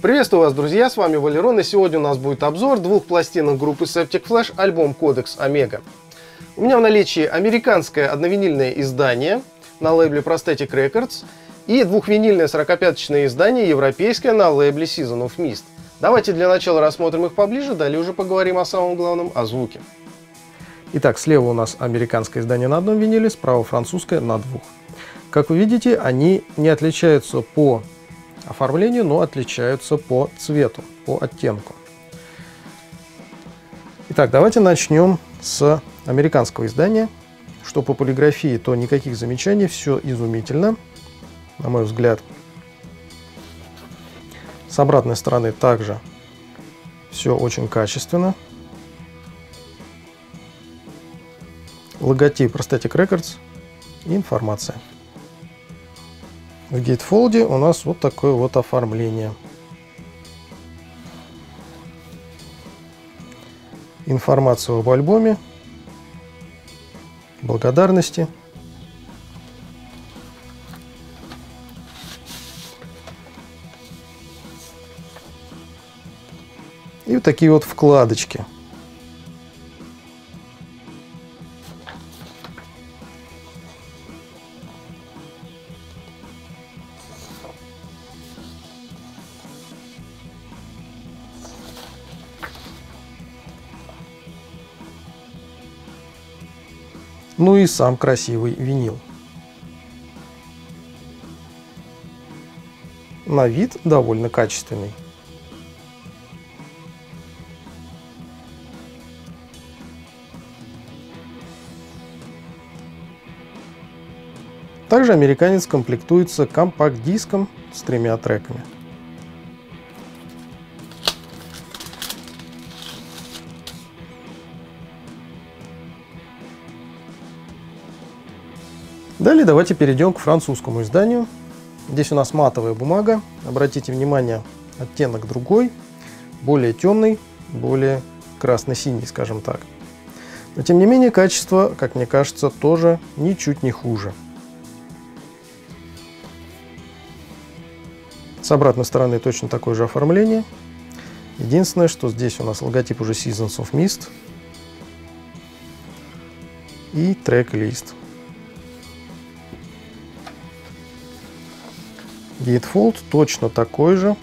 Приветствую вас, друзья, с вами Валерон, и сегодня у нас будет обзор двух пластинок группы Septic Flash, альбом Codex Omega. У меня в наличии американское одновинильное издание на лейбле Prosthetic Records и двухвинильное 45-очное издание европейское на лейбле Season of Mist. Давайте для начала рассмотрим их поближе, далее уже поговорим о самом главном, о звуке. Итак, слева у нас американское издание на одном виниле, справа французское на двух. Как вы видите, они не отличаются по оформлению, но отличаются по цвету, по оттенку. Итак, давайте начнем с американского издания. Что по полиграфии, то никаких замечаний, все изумительно, на мой взгляд. С обратной стороны также все очень качественно. Логотип Prosthetic Records и информация. В гейтфолде у нас вот такое вот оформление. Информация об альбоме, благодарности. И вот такие вот вкладочки – ну и сам красивый винил. На вид довольно качественный. Также американец комплектуется компакт-диском с тремя треками. Далее давайте перейдем к французскому изданию. Здесь у нас матовая бумага. Обратите внимание, оттенок другой, более темный, более красно-синий, скажем так. Но тем не менее качество, как мне кажется, тоже ничуть не хуже. С обратной стороны точно такое же оформление. Единственное, что здесь у нас логотип уже Seasons of Mist и трек-лист. Gatefold точно такой же.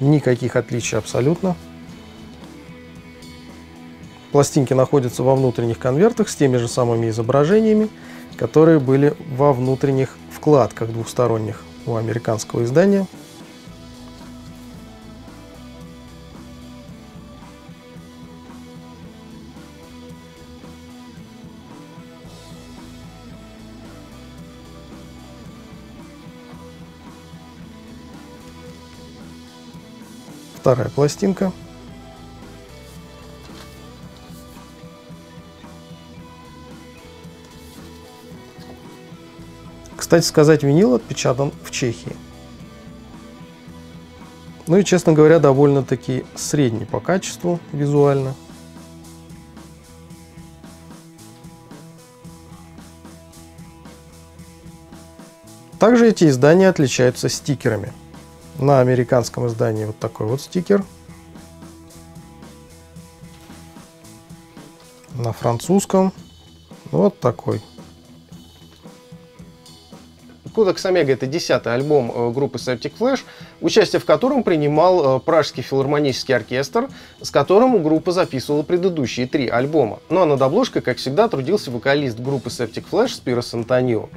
Никаких отличий абсолютно. Пластинки находятся во внутренних конвертах с теми же самыми изображениями, которые были во внутренних вкладках двухсторонних у американского издания. Вторая пластинка. Кстати сказать, винил отпечатан в Чехии. Ну и, честно говоря, довольно-таки средний по качеству визуально. Также эти издания отличаются стикерами – на американском издании вот такой вот стикер. На французском вот такой. Кодекс Омега это десятый альбом э, группы Septic Flash, участие в котором принимал э, Пражский филармонический оркестр, с которым группа записывала предыдущие три альбома. Ну а над обложкой, как всегда, трудился вокалист группы Septic Flash Спирос Антонио.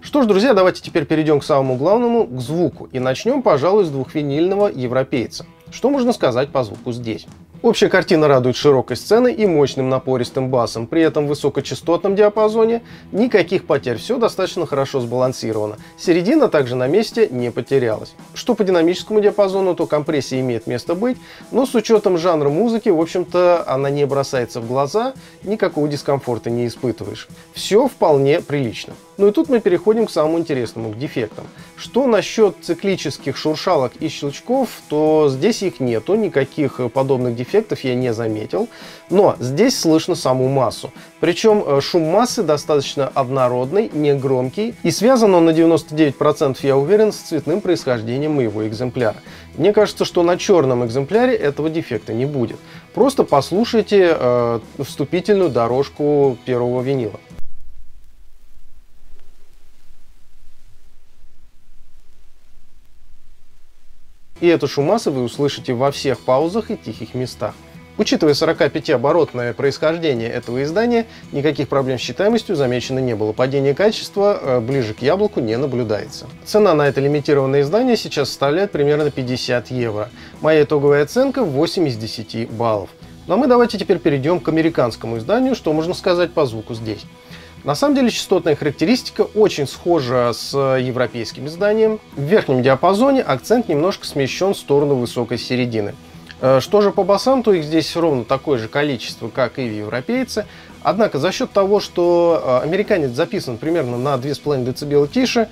Что ж, друзья, давайте теперь перейдем к самому главному, к звуку. И начнем, пожалуй, с двухвинильного европейца. Что можно сказать по звуку здесь? Общая картина радует широкой сценой и мощным напористым басом, при этом в высокочастотном диапазоне никаких потерь, все достаточно хорошо сбалансировано. Середина также на месте не потерялась. Что по динамическому диапазону, то компрессия имеет место быть, но с учетом жанра музыки, в общем-то, она не бросается в глаза, никакого дискомфорта не испытываешь. Все вполне прилично. Ну и тут мы переходим к самому интересному, к дефектам. Что насчет циклических шуршалок и щелчков, то здесь их нету, никаких подобных дефектов я не заметил. Но здесь слышно саму массу. Причем э, шум массы достаточно однородный, негромкий. И связан он на 99%, я уверен, с цветным происхождением моего экземпляра. Мне кажется, что на черном экземпляре этого дефекта не будет. Просто послушайте э, вступительную дорожку первого винила. И эту шумасы вы услышите во всех паузах и тихих местах. Учитывая 45-оборотное происхождение этого издания, никаких проблем с читаемостью замечено не было. Падение качества э, ближе к яблоку не наблюдается. Цена на это лимитированное издание сейчас составляет примерно 50 евро. Моя итоговая оценка 8 из 10 баллов. Ну а мы давайте теперь перейдем к американскому изданию, что можно сказать по звуку здесь. На самом деле частотная характеристика очень схожа с европейским изданием. В верхнем диапазоне акцент немножко смещен в сторону высокой середины. Э, что же по басам, то их здесь ровно такое же количество, как и в европейце. Однако за счет того, что э, американец записан примерно на 2,5 дБ тише,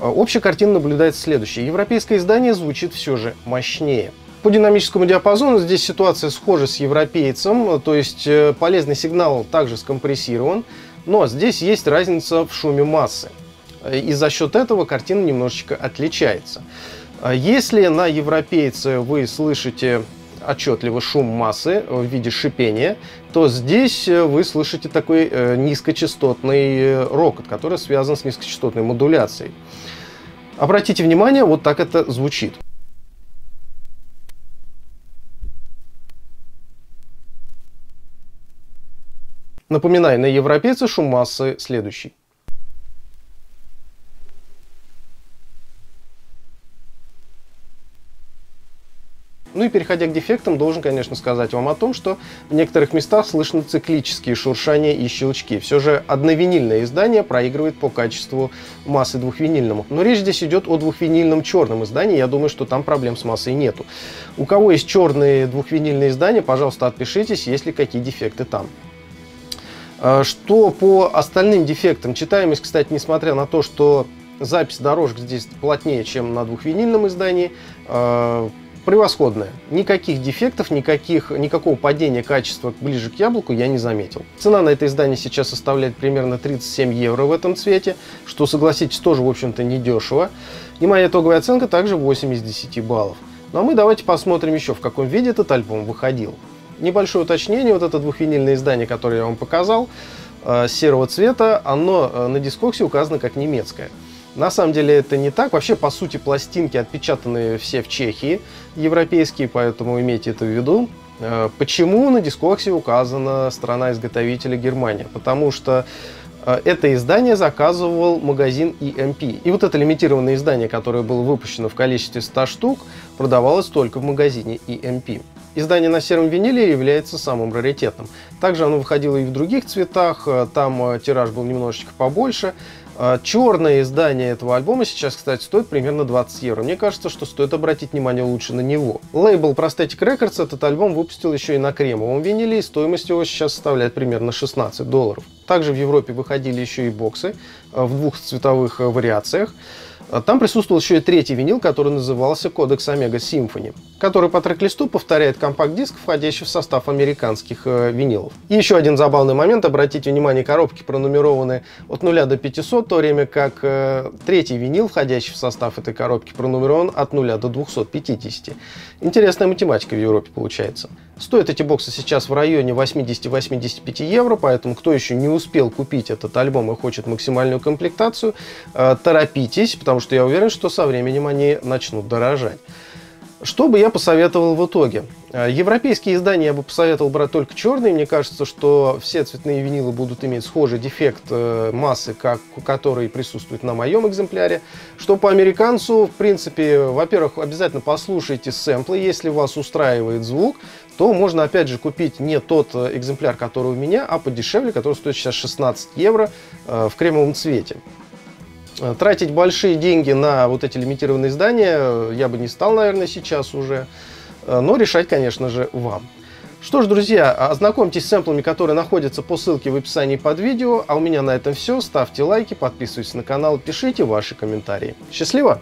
э, общая картина наблюдается следующая. Европейское издание звучит все же мощнее. По динамическому диапазону здесь ситуация схожа с европейцем, то есть полезный сигнал также скомпрессирован. Но здесь есть разница в шуме массы. И за счет этого картина немножечко отличается. Если на европейце вы слышите отчетливо шум массы в виде шипения, то здесь вы слышите такой э, низкочастотный рокот, который связан с низкочастотной модуляцией. Обратите внимание, вот так это звучит. Напоминаю, на европейце шум массы следующий. Ну и переходя к дефектам, должен, конечно, сказать вам о том, что в некоторых местах слышны циклические шуршания и щелчки. Все же одновинильное издание проигрывает по качеству массы двухвинильному. Но речь здесь идет о двухвинильном черном издании. Я думаю, что там проблем с массой нету. У кого есть черные двухвинильные издания, пожалуйста, отпишитесь, есть ли какие дефекты там. А, что по остальным дефектам? Читаемость, кстати, несмотря на то, что запись дорожек здесь плотнее, чем на двухвинильном издании, а, превосходная. Никаких дефектов, никаких, никакого падения качества ближе к яблоку я не заметил. Цена на это издание сейчас составляет примерно 37 евро в этом цвете, что, согласитесь, тоже, в общем-то, недешево. И моя итоговая оценка также 8 из 10 баллов. Ну а мы давайте посмотрим еще, в каком виде этот альбом выходил небольшое уточнение, вот это двухвинильное издание, которое я вам показал, э, серого цвета, оно э, на дискоксе указано как немецкое. На самом деле это не так. Вообще, по сути, пластинки отпечатаны все в Чехии, европейские, поэтому имейте это в виду. Э, почему на дискоксе указана страна-изготовителя Германия? Потому что это издание заказывал магазин EMP. И вот это лимитированное издание, которое было выпущено в количестве 100 штук, продавалось только в магазине EMP. Издание на сером виниле является самым раритетным. Также оно выходило и в других цветах, э, там э, тираж был немножечко побольше. Э, черное издание этого альбома сейчас, кстати, стоит примерно 20 евро. Мне кажется, что стоит обратить внимание лучше на него. Лейбл Prosthetic Records этот альбом выпустил еще и на кремовом виниле, и стоимость его сейчас составляет примерно 16 долларов. Также в Европе выходили еще и боксы в двух цветовых вариациях. Там присутствовал еще и третий винил, который назывался Codex Omega Symphony, который по трек-листу повторяет компакт-диск, входящий в состав американских э, винилов. И еще один забавный момент, обратите внимание, коробки пронумерованы от 0 до 500, в то время как э, третий винил, входящий в состав этой коробки, пронумерован от 0 до 250. Интересная математика в Европе получается. Стоят эти боксы сейчас в районе 80-85 евро, поэтому кто еще не успел купить этот альбом и хочет максимальную комплектацию, э, торопитесь, потому что я уверен, что со временем они начнут дорожать. Что бы я посоветовал в итоге? Э, европейские издания я бы посоветовал брать только черные. Мне кажется, что все цветные винилы будут иметь схожий дефект э, массы, как, который присутствует на моем экземпляре. Что по американцу, в принципе, во-первых, обязательно послушайте сэмплы. Если вас устраивает звук, то можно опять же купить не тот э, экземпляр, который у меня, а подешевле, который стоит сейчас 16 евро в кремовом цвете. Э, тратить большие деньги на вот эти лимитированные издания я бы не стал, наверное, сейчас уже. Э, но решать, конечно же, вам. Что ж, друзья, ознакомьтесь с сэмплами, которые находятся по ссылке в описании под видео. А у меня на этом все. Ставьте лайки, подписывайтесь на канал, пишите ваши комментарии. Счастливо!